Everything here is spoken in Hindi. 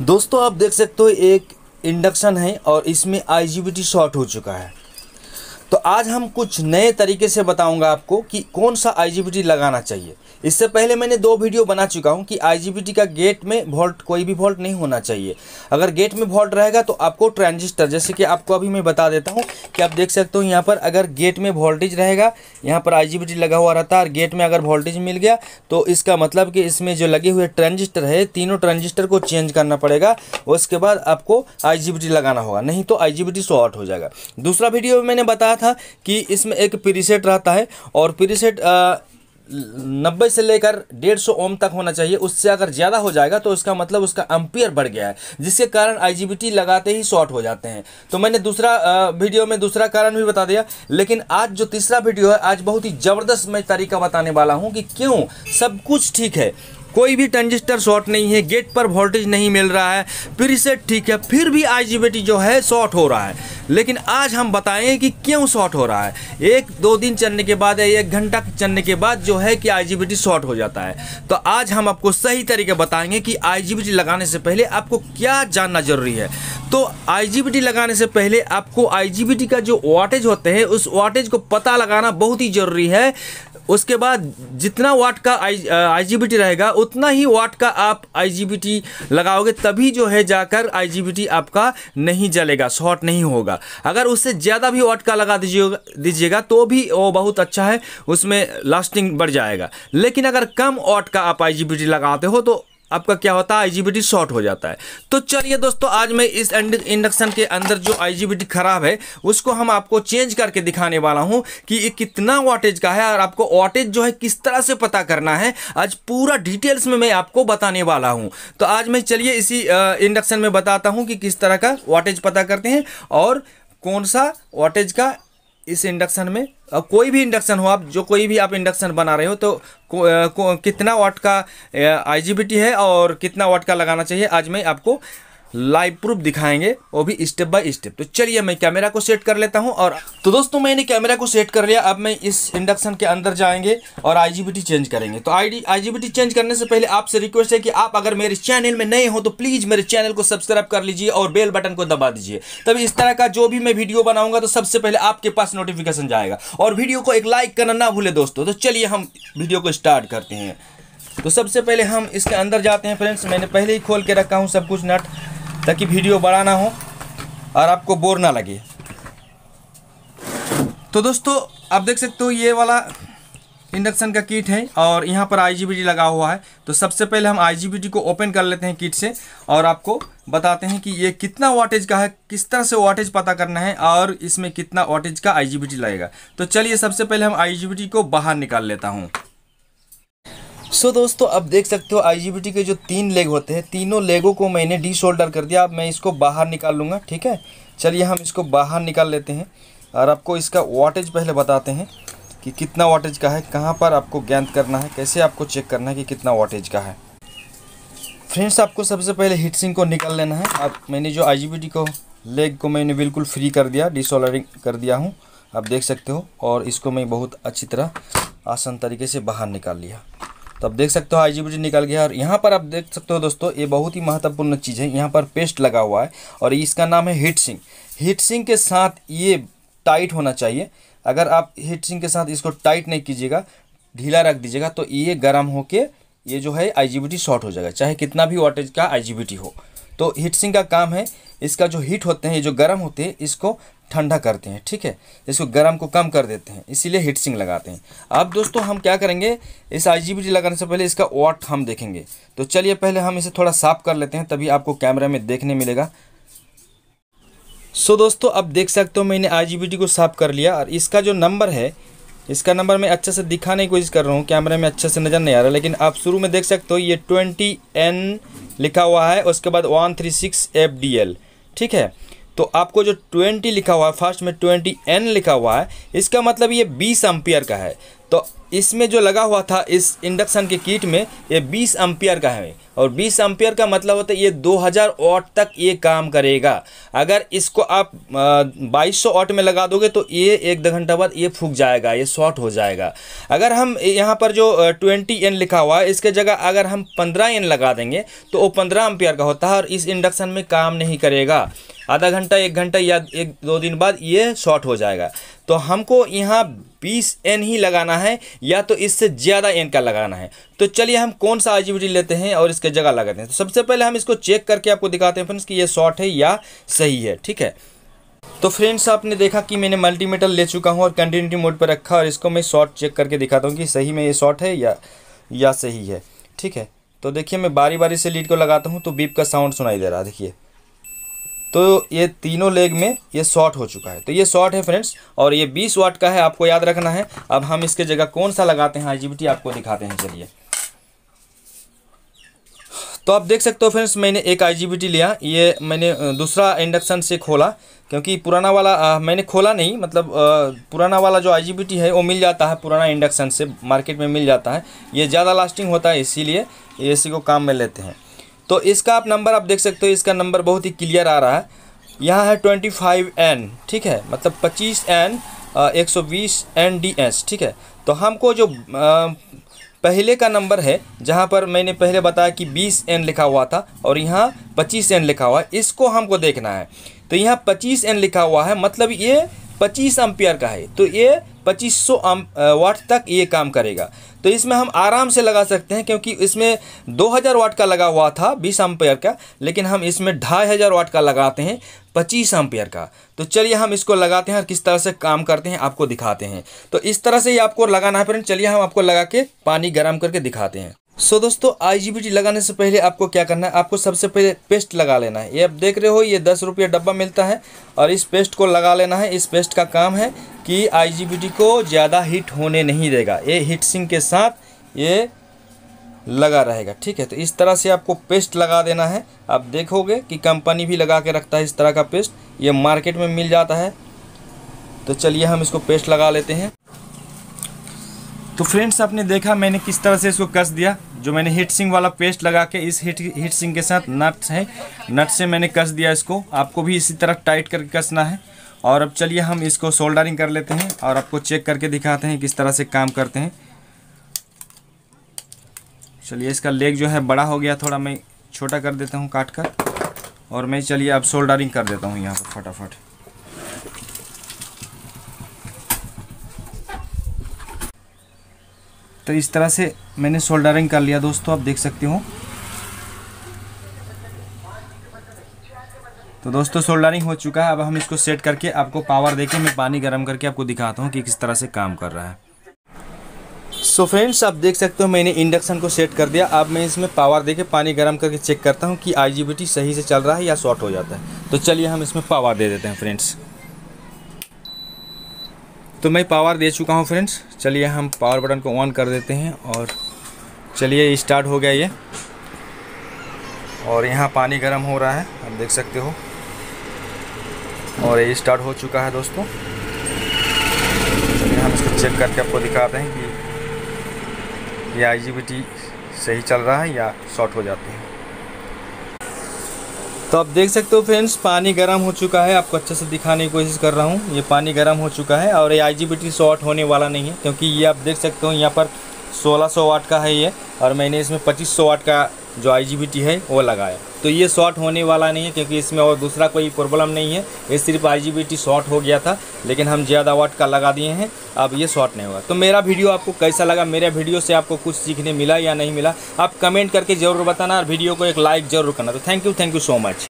दोस्तों, आप देख सकते हो एक इंडक्शन है और इसमें आईजीबीटी शॉर्ट हो चुका है। तो आज हम कुछ नए तरीके से बताऊँगा आपको कि कौन सा आईजीबीटी लगाना चाहिए। इससे पहले मैंने दो वीडियो बना चुका हूँ कि आईजीबीटी का गेट में वोल्ट कोई भी वोल्ट नहीं होना चाहिए। अगर गेट में वोल्ट रहेगा तो आपको ट्रांजिस्टर जैसे कि आपको अभी मैं बता देता हूँ कि आप देख सकते हो यहाँ पर अगर गेट में वोल्टेज रहेगा, यहाँ पर IGBT लगा हुआ रहता है और गेट में अगर वोल्टेज मिल गया तो इसका मतलब कि इसमें जो लगे हुए ट्रांजिस्टर है, तीनों ट्रांजिस्टर को चेंज करना पड़ेगा, उसके बाद आपको IGBT लगाना होगा, नहीं तो आई शॉर्ट हो जाएगा। दूसरा वीडियो में मैंने बताया था कि इसमें एक प्रीसेट रहता है और प्रीसेट नब्बे से लेकर डेढ़ सौ ओम तक होना चाहिए। उससे अगर ज़्यादा हो जाएगा तो उसका मतलब उसका एम्पियर बढ़ गया है, जिसके कारण आईजीबीटी लगाते ही शॉर्ट हो जाते हैं। तो मैंने दूसरा वीडियो में दूसरा कारण भी बता दिया, लेकिन आज जो तीसरा वीडियो है, आज बहुत ही ज़बरदस्त मैं तरीका बताने वाला हूँ कि क्यों सब कुछ ठीक है। कोई भी ट्रांजिस्टर शॉर्ट नहीं है, गेट पर वोल्टेज नहीं मिल रहा है प्रीसेट ठीक है, फिर भी आईजीबीटी जो है शॉर्ट हो रहा है। लेकिन आज हम बताएँगे कि क्यों शॉर्ट हो रहा है? एक, दो दिन चलने के बाद या एक घंटा चलने के बाद जो है कि आईजीबीटी शॉर्ट हो जाता है। तो आज हम आपको सही तरीके बताएँगे कि आईजीबीटी लगाने से पहले आपको क्या जानना ज़रूरी है। तो आईजीबीटी लगाने से पहले आपको आईजीबीटी का जो वाटेज होते हैं, उस वाटेज को पता लगाना बहुत ही ज़रूरी है। उसके बाद जितना वाट का आई आई रहेगा उतना ही वाट का आप आईजीबीटी लगाओगे, तभी जो है जाकर आईजीबीटी आपका नहीं जलेगा, शॉर्ट नहीं होगा। अगर उससे ज़्यादा भी वाट का लगा दीजिएगा दीजिएगा तो भी वो बहुत अच्छा है, उसमें लास्टिंग बढ़ जाएगा। लेकिन अगर कम वाट का आप आईजीबीटी लगाते हो तो आपका क्या होता है? आईजीबीटी शॉर्ट हो जाता है। तो चलिए दोस्तों, आज मैं इस इंडक्शन के अंदर जो आईजीबीटी खराब है, उसको हम आपको चेंज करके दिखाने वाला हूँ कि ये कितना वाटेज का है और आपको वाटेज जो है किस तरह से पता करना है। आज पूरा डिटेल्स में मैं आपको बताने वाला हूँ। तो आज मैं चलिए इसी इंडक्शन में बताता हूँ कि किस तरह का वाटेज पता करते हैं और कौन सा वाटेज का इस इंडक्शन में कोई भी इंडक्शन हो आप जो कोई भी आप इंडक्शन बना रहे हो तो को, को, कितना वाट का आईजीबीटी है और कितना वाट का लगाना चाहिए आज मैं आपको लाइव प्रूफ दिखाएँगे, वो भी स्टेप बाय स्टेप तो चलिए मैं कैमरा को सेट कर लेता हूँ और तो दोस्तों मैंने कैमरा को सेट कर लिया। अब मैं इस इंडक्शन के अंदर जाएँगे और आईजीबीटी चेंज करेंगे। तो आई आईजीबीटी चेंज करने से पहले आपसे रिक्वेस्ट है कि आप अगर मेरे चैनल में नए हो तो प्लीज़ मेरे चैनल को सब्सक्राइब कर लीजिए और बेल बटन को दबा दीजिए। तभी इस तरह का जो भी मैं वीडियो बनाऊँगा तो सबसे पहले आपके पास नोटिफिकेशन जाएगा। और वीडियो को एक लाइक करना ना भूले दोस्तों। तो चलिए हम वीडियो को स्टार्ट करते हैं। तो सबसे पहले हम इसके अंदर जाते हैं फ्रेंड्स मैंने पहले ही खोल के रखा हूँ सब कुछ नट। ताकि वीडियो बड़ा ना हो और आपको बोर ना लगे। तो दोस्तों, आप देख सकते हो ये वाला इंडक्शन का किट है और यहाँ पर आई लगा हुआ है। तो सबसे पहले हम आई को ओपन कर लेते हैं किट से और आपको बताते हैं कि ये कितना वाटेज का है, किस तरह से वाटेज पता करना है और इसमें कितना वाटेज का आईजीबीटी लगेगा। तो चलिए, सबसे पहले हम आईजीबीटी को बाहर निकाल लेता हूँ। सो so, दोस्तों अब देख सकते हो आई के जो तीन लेग होते हैं तीनों लेगों को मैंने डी शोल्डर कर दिया। अब मैं इसको बाहर निकाल लूँगा ठीक है? चलिए हम इसको बाहर निकाल लेते हैं। और आपको इसका वाटेज पहले बताते हैं कि कितना वाटेज का है कहाँ पर आपको ज्ञात करना है कैसे आपको चेक करना है कि कितना वाटेज का है। फ्रेंड्स आपको सबसे पहले हीट सिंक को निकाल लेना है। अब मैंने जो IGBT को लेग को मैंने बिल्कुल फ्री कर दिया डिसोलरिंग कर दिया हूँ। आप देख सकते हो और इसको मैं बहुत अच्छी तरह आसान तरीके से बाहर निकाल लिया। तो आप देख सकते हो आईजीबीटी निकल गया और यहाँ पर आप देख सकते हो दोस्तों, ये बहुत ही महत्वपूर्ण चीज़ है। यहाँ पर पेस्ट लगा हुआ है और इसका नाम है हीट सिंक। हीट सिंक के साथ ये टाइट होना चाहिए। अगर आप हीट सिंक के साथ इसको टाइट नहीं कीजिएगा, ढीला रख दीजिएगा तो ये गर्म होके ये जो है आई शॉर्ट हो जाएगा, चाहे कितना भी वाटेज का आई हो। तो हीट सिंक का काम है, इसका जो हीट होते हैं, ये जो गर्म होते हैं, इसको ठंडा करते हैं, ठीक है? इसको गर्म को कम कर देते हैं, इसीलिए हीट सिंक लगाते हैं। अब दोस्तों, हम क्या करेंगे? इस आई लगाने से पहले इसका वाट हम देखेंगे। तो चलिए, पहले हम इसे थोड़ा साफ़ कर लेते हैं, तभी आपको कैमरा में देखने मिलेगा। सो दोस्तों, अब देख सकते हो मैंने आई को साफ़ कर लिया, और इसका जो नंबर है, इसका नंबर मैं अच्छे से दिखाने की कोशिश कर रहा हूँ कैमरे में अच्छे से नज़र नहीं आ रहा, लेकिन आप शुरू में देख सकते हो, ये ट्वेंटी एन लिखा हुआ है, उसके बाद one three six F D L ठीक है? तो आपको जो ट्वेंटी लिखा हुआ है, फ़र्स्ट में ट्वेंटी एन लिखा हुआ है, इसका मतलब ये बीस अम्पियर का है। तो इसमें जो लगा हुआ था इस इंडक्शन के किट में, ये 20 एम्पियर का है। और 20 एम्पियर का मतलब होता है ये 2000 वाट तक ये काम करेगा। अगर इसको आप बाईस सौ वाट में लगा दोगे तो ये एक दो घंटा बाद ये फूक जाएगा, ये शॉर्ट हो जाएगा। अगर हम यहाँ पर जो ट्वेंटी एन लिखा हुआ है, इसके जगह अगर हम पंद्रह एन लगा देंगे तो वो पंद्रह एम्पियर का होता है और इस इंडक्शन में काम नहीं करेगा। आधा घंटा, एक घंटा या एक, दो दिन बाद ये शॉर्ट हो जाएगा। तो हमको यहाँ बीस एन ही लगाना है, या तो इससे ज़्यादा एन का लगाना है। तो चलिए हम कौन सा आई लेते हैं और इसके जगह लगाते हैं। तो सबसे पहले हम इसको चेक करके आपको दिखाते हैं फ्रेंड्स कि ये शॉर्ट है या सही है, ठीक है? तो फ्रेंड्स आपने देखा कि मैंने मल्टीमीटर ले चुका हूँ और कंटिन्यूटी मोड पर रखा और इसको मैं शॉर्ट चेक करके दिखाता हूँ कि सही में ये शॉर्ट है या या सही है, ठीक है? तो देखिए मैं बारी बारी से लीड को लगाता हूँ तो बीप का साउंड सुनाई दे रहा है, देखिए। तो ये तीनों लेग में ये शॉर्ट हो चुका है। तो ये शॉर्ट है फ्रेंड्स और ये 20 वाट का है आपको याद रखना है। अब हम इसके जगह कौन सा लगाते हैं आईजीबीटी आपको दिखाते हैं चलिए। तो आप देख सकते हो फ्रेंड्स मैंने एक आईजीबीटी लिया ये मैंने दूसरा इंडक्शन से खोला क्योंकि पुराना वाला आ, मैंने खोला नहीं मतलब आ, पुराना वाला जो IGBT है वो मिल जाता है पुराना इंडक्शन से मार्केट में मिल जाता है। ये ज़्यादा लास्टिंग होता है इसीलिए इसी को काम में लेते हैं। तो इसका आप नंबर आप देख सकते हो इसका नंबर बहुत ही क्लियर आ रहा है। यहाँ है ट्वेंटी फाइव एन ठीक है? मतलब पच्चीस एन एक सौ बीस एन डी एस ठीक है? तो हमको जो आ, पहले का नंबर है जहाँ पर मैंने पहले बताया कि 20 एन लिखा हुआ था और यहाँ 25 एन लिखा हुआ है इसको हमको देखना है। तो यहाँ 25 एन लिखा हुआ है मतलब ये 25 एम्पियर का है। तो ये 2500 वाट तक ये काम करेगा। तो इसमें हम आराम से लगा सकते हैं क्योंकि इसमें 2000 वाट का लगा हुआ था 20 एम्पेयर का, लेकिन हम इसमें ढाई हज़ार वाट का लगाते हैं 25 एम्पेयर का। तो चलिए हम इसको लगाते हैं और किस तरह से काम करते हैं आपको दिखाते हैं। तो इस तरह से ये आपको लगाना है फ्रेंड, चलिए हम आपको लगा के पानी गर्म करके दिखाते हैं। सो so, दोस्तों IGBT लगाने से पहले आपको क्या करना है? आपको सबसे पहले पेस्ट लगा लेना है। ये आप देख रहे हो ये दस रुपये डब्बा मिलता है और इस पेस्ट को लगा लेना है। इस पेस्ट का काम है कि IGBT को ज़्यादा हीट होने नहीं देगा। ये हीट सिंग के साथ ये लगा रहेगा ठीक है? तो इस तरह से आपको पेस्ट लगा देना है। आप देखोगे कि कंपनी भी लगा के रखता है इस तरह का पेस्ट। ये मार्केट में मिल जाता है। तो चलिए हम इसको पेस्ट लगा लेते हैं। तो फ्रेंड्स आपने देखा मैंने किस तरह से इसको कस दिया? जो मैंने हीट सिंग वाला पेस्ट लगा के इस हीट हीट सिंग के साथ नट्स है। नट से मैंने कस दिया इसको। आपको भी इसी तरह टाइट करके कसना है। और अब चलिए हम इसको सोल्डरिंग कर लेते हैं और आपको चेक करके दिखाते हैं किस तरह से काम करते हैं। चलिए इसका लेग जो है बड़ा हो गया, थोड़ा मैं छोटा कर देता हूँ काट कर। और मैं चलिए अब सोल्डरिंग कर देता हूँ यहाँ पर फटाफट। तो इस तरह से मैंने सोल्डरिंग कर लिया दोस्तों, आप देख सकते हो। तो दोस्तों सोल्डरिंग हो चुका है। अब हम इसको सेट करके आपको पावर देके मैं पानी गर्म करके आपको दिखाता हूँ कि किस तरह से काम कर रहा है। सो so फ्रेंड्स आप देख सकते हो मैंने इंडक्शन को सेट कर दिया। अब मैं इसमें पावर देके पानी गर्म करके चेक करता हूँ कि आईजीबीटी सही से चल रहा है या शॉर्ट हो जाता है। तो चलिए हम इसमें पावर दे देते हैं फ्रेंड्स तो मैं पावर दे चुका हूँ फ्रेंड्स चलिए हम पावर बटन को ऑन कर देते हैं और चलिए स्टार्ट हो गया ये। और यहाँ पानी गर्म हो रहा है, आप देख सकते हो। और ये स्टार्ट हो चुका है दोस्तों। चलिए हम इसको चेक करके आपको दिखाते हैं कि ये आई सही चल रहा है या शॉर्ट हो जाते हैं। तो आप देख सकते हो फ्रेंड्स पानी गर्म हो चुका है। आपको अच्छे से दिखाने की कोशिश कर रहा हूँ। ये पानी गर्म हो चुका है और ये IGBT शॉर्ट होने वाला नहीं है, क्योंकि ये आप देख सकते हो यहाँ पर 1600 वाट का है ये और मैंने इसमें 2500 वाट का जो IGBT है वो लगाया। तो ये शॉर्ट होने वाला नहीं है, क्योंकि इसमें और दूसरा कोई प्रॉब्लम नहीं है। ये सिर्फ़ IGBT शॉर्ट हो गया था, लेकिन हम ज़्यादा वाट का लगा दिए हैं। अब ये शॉर्ट नहीं होगा तो मेरा वीडियो आपको कैसा लगा, मेरे वीडियो से आपको कुछ सीखने मिला या नहीं मिला, आप कमेंट करके ज़रूर बताना और वीडियो को एक लाइक ज़रूर करना। तो thank you thank you so much